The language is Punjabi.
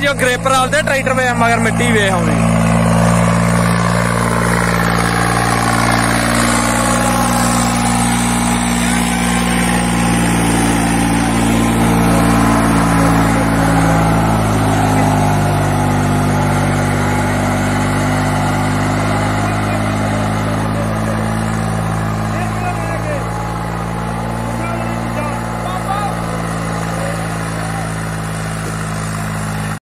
ਗ੍ਰੇਪਰ ਵਾਲ ਦੇ ਟਰੈਕਟਰ ਵੇ ਮਗਰ ਮਿੱਟੀ ਵੇ ਆਉਂਦੀ।